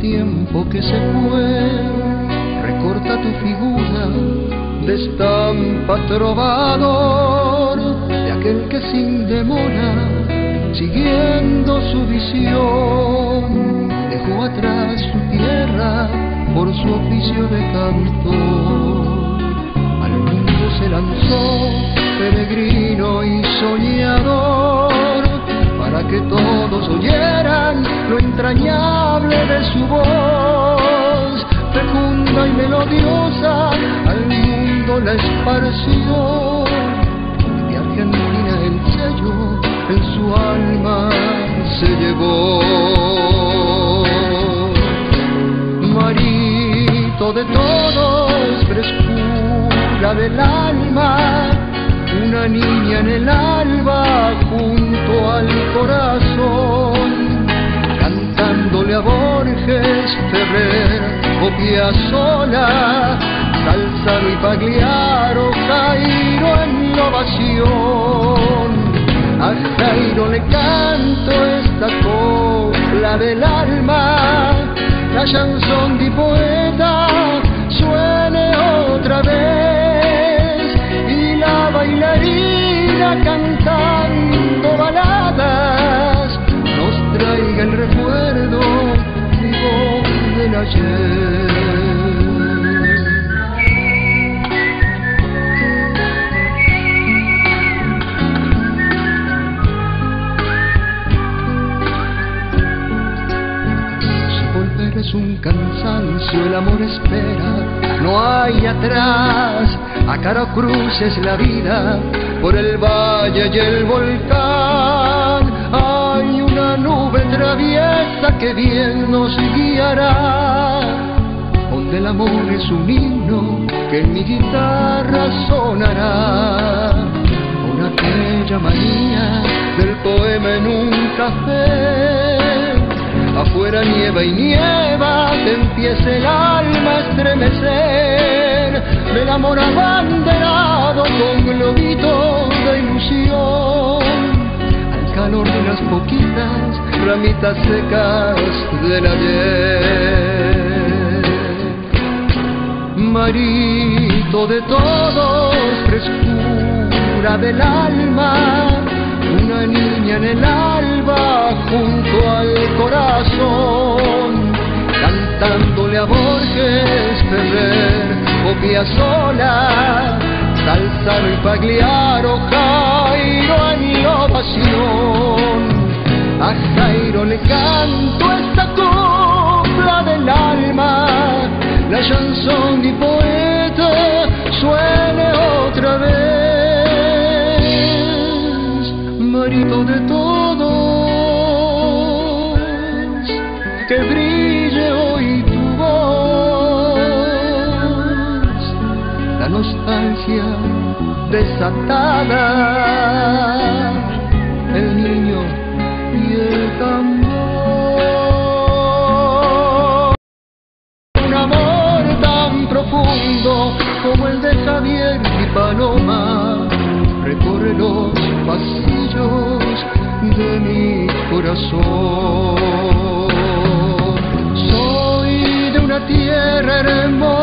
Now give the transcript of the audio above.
tiempo que se fue, recorta tu figura de estampa trovador, de aquel que sin demora, siguiendo su visión, dejó atrás su tierra por su oficio de cantor. Al mundo se lanzó, peregrino y soñador, para que oyeran lo entrañable de su voz, fecunda y melodiosa, al mundo la esparció. De Argentina el sello en su alma se llevó. Marito de todos, frescura del alma, una niña en el alba junto O sola, Salzano y Pagliaro, Jairo en la ovación. A Jairo le canto esta copla del alma, la chanson di poeta suene otra vez y la bailarina cantando es un cansancio, el amor espera, no hay atrás, a cara cruces la vida, por el valle y el volcán, que bien nos guiará, donde el amor es un himno que en mi guitarra sonará, con aquella manía del poema en un café afuera nieva y nieva, te empieza el alma a estremecer, del amor abanderado con globito de ilusión, calor de poquitas ramitas secas del ayer. Marito de todos, frescura del alma, una niña en el alba junto al corazón, cantándole a Borges, Ferrer o sola, Salzano y Pagliaro, Jairo en la ovación. A Jairo le canto esta copla del alma, la chanson di poeta suene otra vez. Marito de todos, que brille hoy tu voz, la nostalgia desatada, el niño y el tambor. Un amor tan profundo como el de Javier y Paloma recorre los pasillos de mi corazón. Soy de una tierra hermosa